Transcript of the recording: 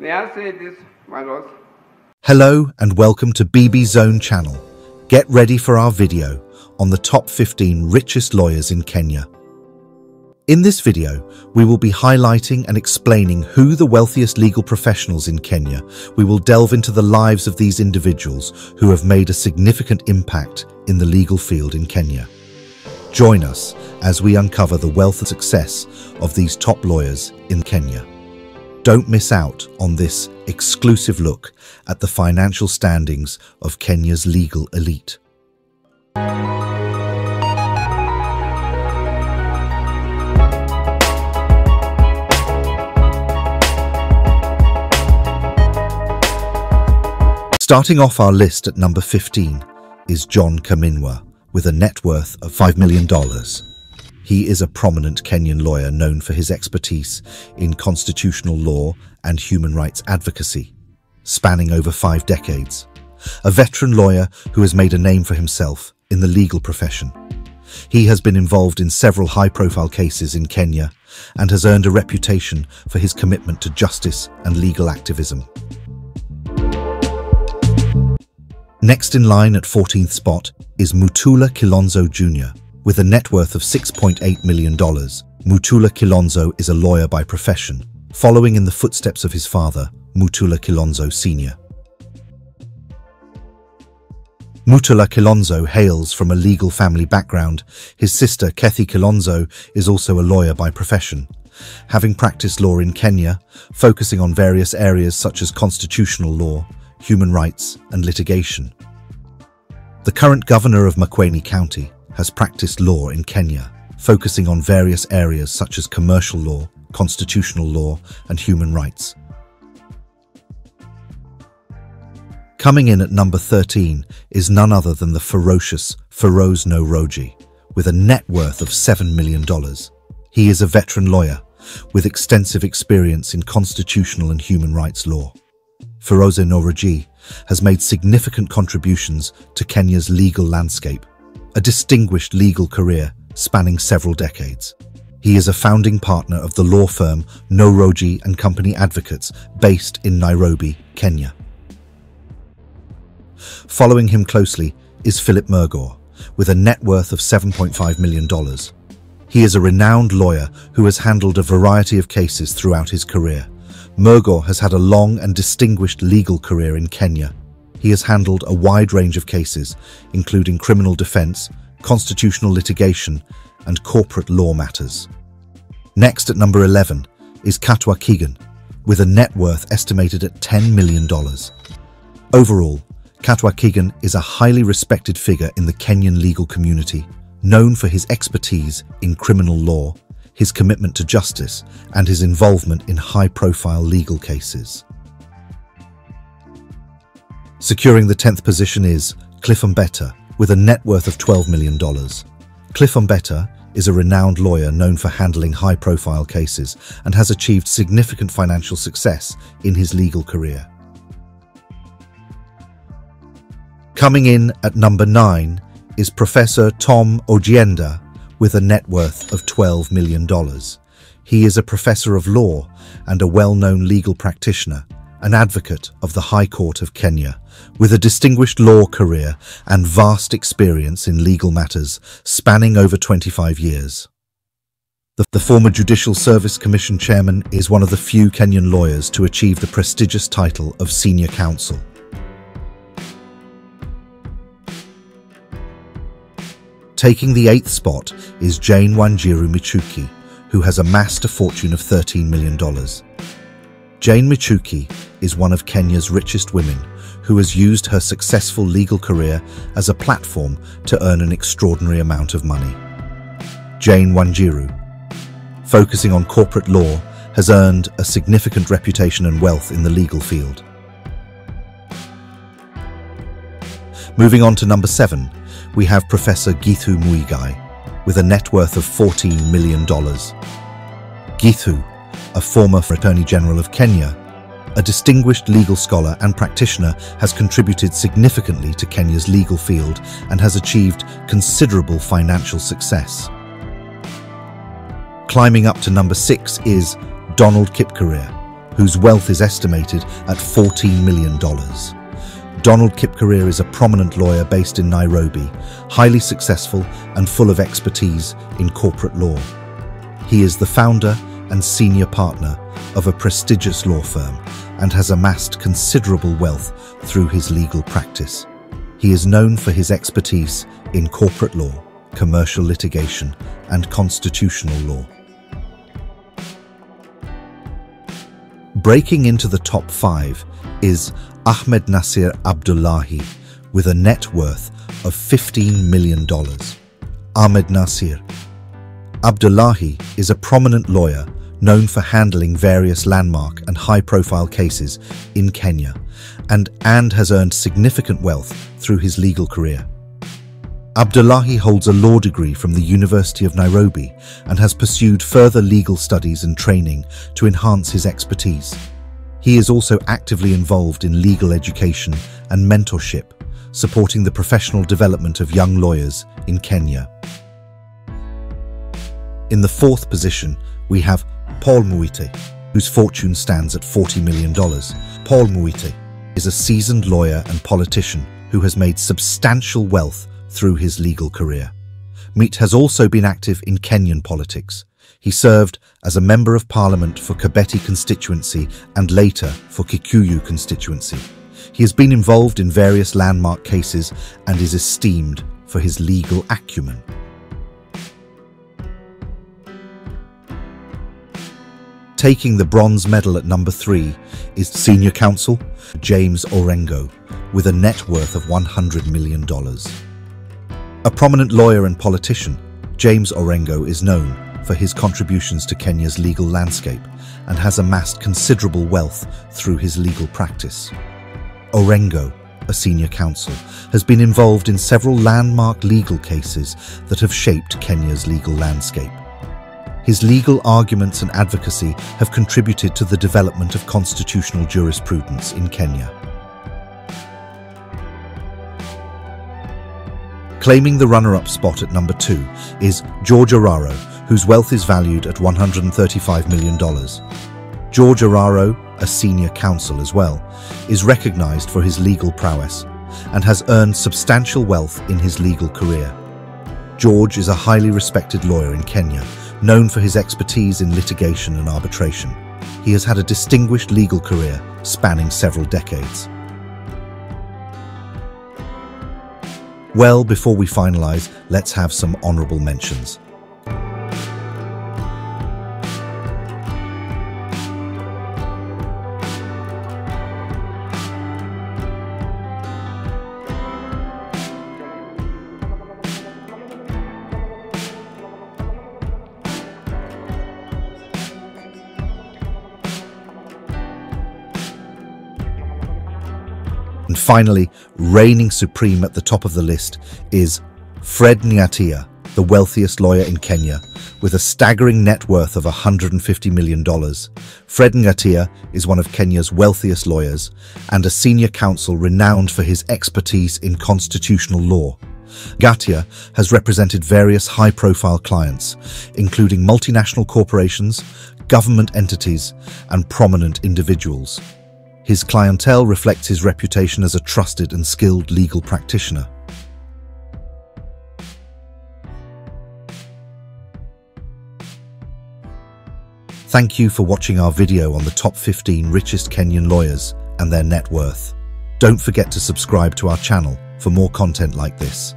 May I say this, my? Hello and welcome to BB Zone channel. Get ready for our video on the top 15 richest lawyers in Kenya. In this video, we will be highlighting and explaining who the wealthiest legal professionals in Kenya. We will delve into the lives of these individuals who have made a significant impact in the legal field in Kenya. Join us as we uncover the wealth and success of these top lawyers in Kenya. Don't miss out on this exclusive look at the financial standings of Kenya's legal elite. Starting off our list at number 15 is John Khaminwa with a net worth of $5 million. He is a prominent Kenyan lawyer known for his expertise in constitutional law and human rights advocacy, spanning over five decades. A veteran lawyer who has made a name for himself in the legal profession. He has been involved in several high-profile cases in Kenya and has earned a reputation for his commitment to justice and legal activism. Next in line at 14th spot is Mutula Kilonzo Jr. With a net worth of $6.8 million, Mutula Kilonzo is a lawyer by profession, following in the footsteps of his father, Mutula Kilonzo Sr. Mutula Kilonzo hails from a legal family background. His sister, Kethi Kilonzo, is also a lawyer by profession. Having practiced law in Kenya, focusing on various areas such as constitutional law, human rights, and litigation. The current governor of Makueni County has practiced law in Kenya, focusing on various areas such as commercial law, constitutional law, and human rights. Coming in at number 13 is none other than the ferocious Pheroze Nowrjee, with a net worth of $7 million. He is a veteran lawyer with extensive experience in constitutional and human rights law. Pheroze Nowrjee has made significant contributions to Kenya's legal landscape, a distinguished legal career spanning several decades. He is a founding partner of the law firm Nowrjee and Company Advocates based in Nairobi, Kenya. Following him closely is Philip Murgor, with a net worth of $7.5 million. He is a renowned lawyer who has handled a variety of cases throughout his career. Murgor has had a long and distinguished legal career in Kenya. He has handled a wide range of cases, including criminal defense, constitutional litigation, and corporate law matters. Next at number 11 is Katwa Kigen, with a net worth estimated at $10 million. Overall, Katwa Kigen is a highly respected figure in the Kenyan legal community, known for his expertise in criminal law, his commitment to justice, and his involvement in high-profile legal cases. Securing the 10th position is Cliff Ombeta, with a net worth of $12 million. Cliff Ombeta is a renowned lawyer known for handling high-profile cases and has achieved significant financial success in his legal career. Coming in at number 9 is Professor Tom Ojienda with a net worth of $12 million. He is a professor of law and a well-known legal practitioner, an advocate of the High Court of Kenya, with a distinguished law career and vast experience in legal matters spanning over 25 years. The, the, former Judicial Service Commission chairman is one of the few Kenyan lawyers to achieve the prestigious title of senior counsel. Taking the eighth spot is Jane Wanjiru Michuki, who has amassed a fortune of $13 million. Jane Michuki is one of Kenya's richest women who has used her successful legal career as a platform to earn an extraordinary amount of money. Jane Wanjiru, focusing on corporate law, has earned a significant reputation and wealth in the legal field. Moving on to number seven, we have Professor Githu Muigai, with a net worth of $14 million. Githu, a former Attorney General of Kenya, a distinguished legal scholar and practitioner, has contributed significantly to Kenya's legal field and has achieved considerable financial success. Climbing up to number six is Donald Kipkorir, whose wealth is estimated at $14 million. Donald Kipkorir is a prominent lawyer based in Nairobi, highly successful and full of expertise in corporate law. He is the founder and senior partner of a prestigious law firm and has amassed considerable wealth through his legal practice. He is known for his expertise in corporate law, commercial litigation, and constitutional law. Breaking into the top five is Ahmed Nasir Abdullahi with a net worth of $15 million. Ahmed Nasir Abdullahi is a prominent lawyer known for handling various landmark and high-profile cases in Kenya and, and has earned significant wealth through his legal career. Abdullahi holds a law degree from the University of Nairobi and has pursued further legal studies and training to enhance his expertise. He is also actively involved in legal education and mentorship, supporting the professional development of young lawyers in Kenya. In the fourth position, we have Paul Muite, whose fortune stands at $40 million. Paul Muite is a seasoned lawyer and politician who has made substantial wealth through his legal career. Muite has also been active in Kenyan politics. He served as a Member of Parliament for Kabete constituency and later for Kikuyu constituency. He has been involved in various landmark cases and is esteemed for his legal acumen. Taking the bronze medal at number three is senior counsel James Orengo with a net worth of $100 million. A prominent lawyer and politician, James Orengo is known for his contributions to Kenya's legal landscape and has amassed considerable wealth through his legal practice. Orengo, a senior counsel, has been involved in several landmark legal cases that have shaped Kenya's legal landscape. His legal arguments and advocacy have contributed to the development of constitutional jurisprudence in Kenya. Claiming the runner-up spot at number two is George Oraro, whose wealth is valued at $135 million. George Oraro, a senior counsel as well, is recognized for his legal prowess and has earned substantial wealth in his legal career. George is a highly respected lawyer in Kenya, known for his expertise in litigation and arbitration. He has had a distinguished legal career spanning several decades. Well, before we finalise, let's have some honourable mentions. Finally, reigning supreme at the top of the list is Fred Ngatia, the wealthiest lawyer in Kenya, with a staggering net worth of $150 million. Fred Ngatia is one of Kenya's wealthiest lawyers and a senior counsel renowned for his expertise in constitutional law. Gatia has represented various high-profile clients, including multinational corporations, government entities, and prominent individuals. His clientele reflects his reputation as a trusted and skilled legal practitioner. Thank you for watching our video on the top 15 richest Kenyan lawyers and their net worth. Don't forget to subscribe to our channel for more content like this.